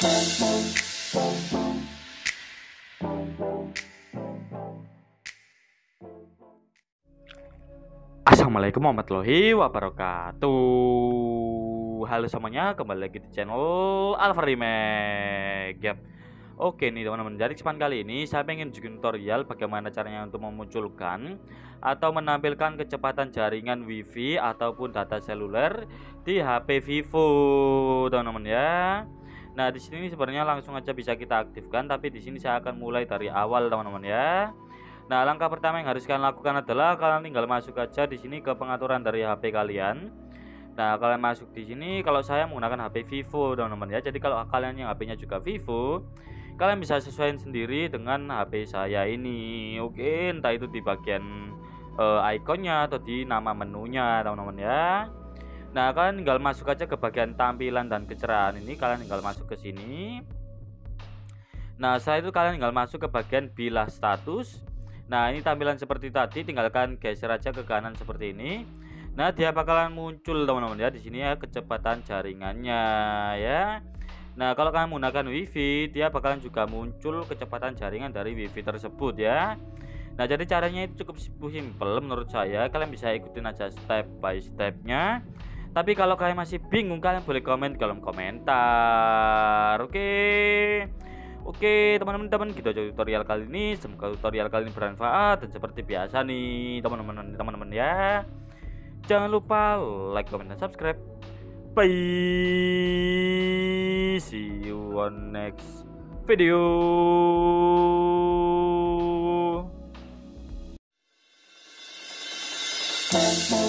Assalamualaikum warahmatullahi wabarakatuh. Halo semuanya, kembali lagi di channel Alpha Remake. Yep. Oke nih teman-teman, jadi kesempatan kali ini saya ingin bikin tutorial bagaimana caranya untuk memunculkan Atau menampilkan kecepatan jaringan wifi ataupun data seluler di HP Vivo teman-teman ya Nah di sini sebenarnya langsung aja bisa kita aktifkan Tapi di sini saya akan mulai dari awal teman-teman ya Nah, langkah pertama yang harus kalian lakukan adalah kalian tinggal masuk aja di sini ke pengaturan dari HP kalian. Nah, kalian masuk di sini kalau saya menggunakan HP Vivo, teman-teman ya. Jadi kalau kalian yang HP-nya juga Vivo, kalian bisa sesuaikan sendiri dengan HP saya ini. Oke, entah itu di bagian uh, ikonnya atau di nama menunya, teman-teman ya. Nah, kalian tinggal masuk aja ke bagian tampilan dan kecerahan ini, kalian tinggal masuk ke sini. Nah, setelah itu kalian tinggal masuk ke bagian bilah status. Nah, ini tampilan seperti tadi, tinggalkan geser aja ke kanan seperti ini. Nah, dia bakalan muncul teman-teman ya di sini ya kecepatan jaringannya ya. Nah, kalau kalian menggunakan WiFi, dia bakalan juga muncul kecepatan jaringan dari WiFi tersebut ya. Nah, jadi caranya itu cukup simple menurut saya. Kalian bisa ikutin aja step by stepnya. Tapi kalau kalian masih bingung kalian boleh komen di kolom komentar. Oke. Oke teman-teman gitu aja tutorial kali ini Semoga tutorial kali ini bermanfaat Dan seperti biasa nih teman-teman teman-teman ya Jangan lupa like, comment, dan subscribe Bye See you on next video Bye.